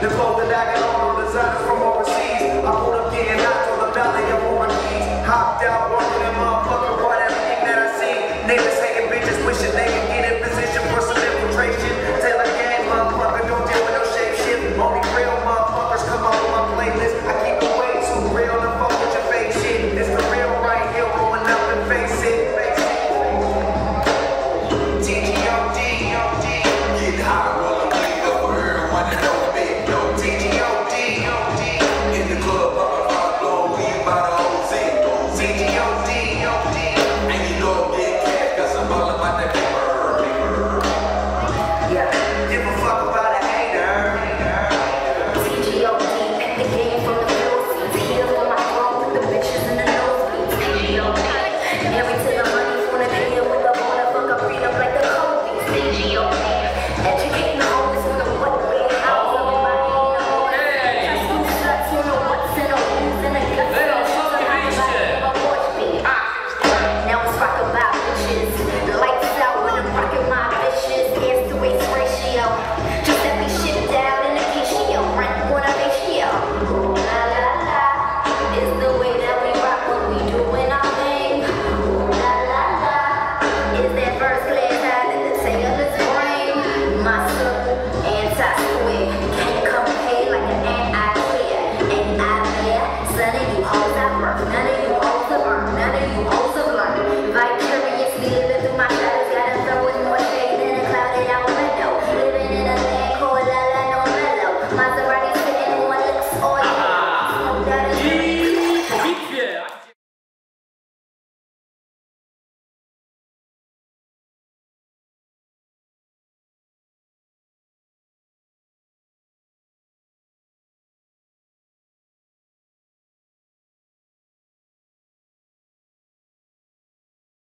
Then blow the the designers from overseas. I pulled up getting hot to the belly of Warren Hopped out, walking in motherfucker, what everything that I seen. 方的。